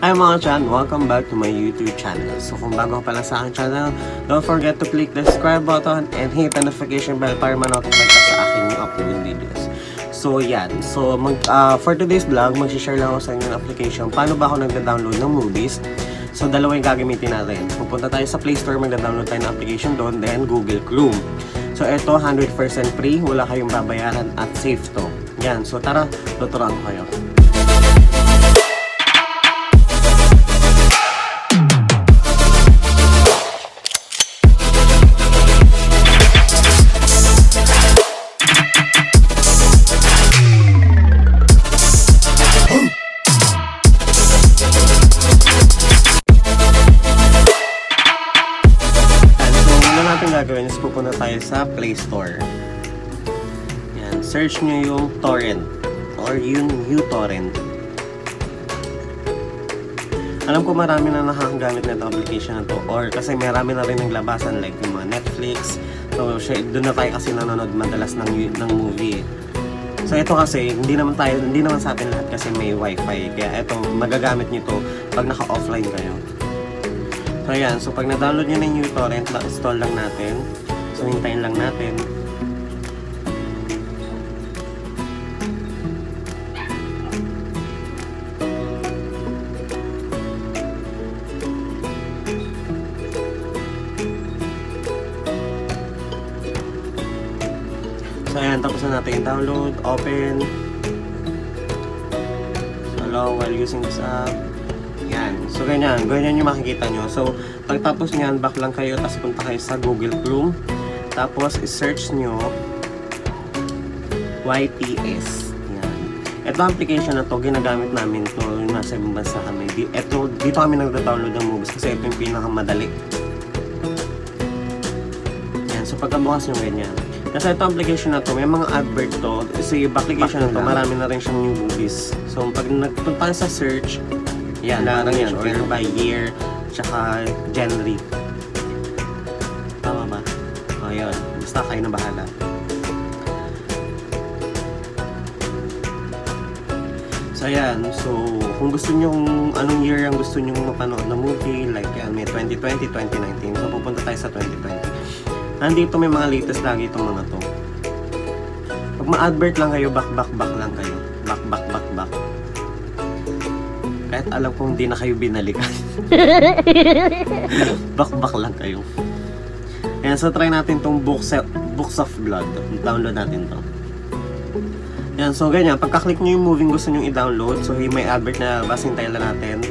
Hi mga chan! Welcome back to my YouTube channel. So kung bago ka pa lang sa aking channel, don't forget to click the subscribe button and hit the notification bell para ma-notify ka sa aking new upload videos. So yan. So mag, uh, for today's vlog, mag-share lang ako sa inyo ng application. Paano ba ako nagda-download ng movies? So dalawa yung gagamitin natin. Pupunta tayo sa Play Store, magda-download tayo ng application doon, then Google Chrome. So ito, 100% free, wala kayong babayaran at safe to. Yan. So tara, tuturuan ko kayo. Gagawin is pupunta tayo sa Play Store. Yan. Search nyo yung torrent or yung uTorrent. Alam ko marami na nakakagamit na application na to or kasi marami na rin naglabasan like yung mga Netflix. So, doon na tayo kasi nanonood madalas ng, ng movie. So, ito kasi, hindi naman tayo, hindi naman sa atin lahat kasi may wifi. Kaya ito, magagamit nyo to pag naka-offline kayo. So ayan, so pag na-download nyo na yung uTorrent, install lang natin. So hintayin lang natin. So ayan, tapos na natin i-download, open. So allow while using this app. So, ganyan. Ganyan yung makikita nyo. So, pagtapos nyan, back lang kayo, tapos punta kayo sa Google Chrome. Tapos, i-search nyo YTS. Yan. Ito application na to, ginagamit namin to yung nasa ibang bansa kami. Di, ito, dito kami nagda-download ng movies kasi ito yung pinakamadali. Yan. So, pagkabukas nyo ganyan. Kasi ito application na to, may mga advert to. So, yung application na to, marami na rin siyang new movies. So, pag nagpunta sa search, yan, parang yan. Order by year, tsaka genre. Tama ba? O, yun. Basta kayo na bahala. So, ayan. So, kung gusto nyo, kung anong year ang gusto nyo mapanood na movie, like yan, may 2020, 2019. So, pupunta tayo sa 2020. Nandito may mga latest lagi itong mga to. Pag ma-advert lang kayo, back, back, back lang kayo. Back, back, back, back. Kahit alam kong hindi na kayo binalikan. Back-back lang kayo. Ayan, so try natin tong Books, Books of Blood. Download natin to. Ayan, so ganyan. Pagka-click nyo yung movie gusto nyo i-download, so may advert na basing tayo lang natin.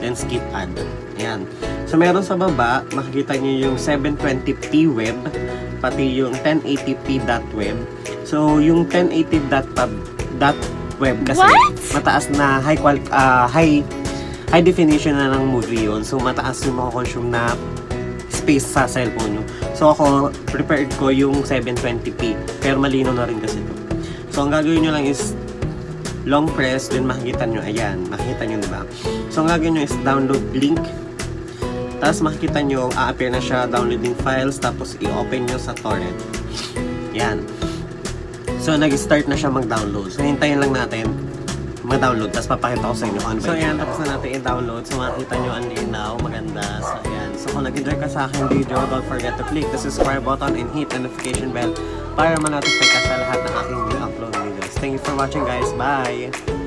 Then skip ad. Ayan. So meron sa baba, makikita nyo yung 720p web, pati yung 1080p dot web. So yung 1080 dot pub dot web kasi What? mataas na high quality high high definition na ng movie yun. So mataas yung mako-consume na space sa cellphone nyo. So ako, prepared ko yung 720p. Pero malino na rin kasi to. So ang gagawin nyo lang is long press, then makikita nyo, ayan, makikita nyo diba? So ang gagawin nyo is download link. Tapos makikita nyo, a-appear na siya, downloading files, tapos i-open nyo sa torrent. Yan. So, nag-start na siya mag-download. So, hintayin lang natin mag-download. Tapos, papakita ko sa inyo kung ano ba So, ayan. Tapos na natin i-download. So, makikita nyo ang linaw. Maganda. So, ayan. So, kung nag-enjoy ka sa aking video, don't forget to click the subscribe button and hit the notification bell para ma-notify ka sa lahat ng aking new upload videos. Thank you for watching, guys. Bye!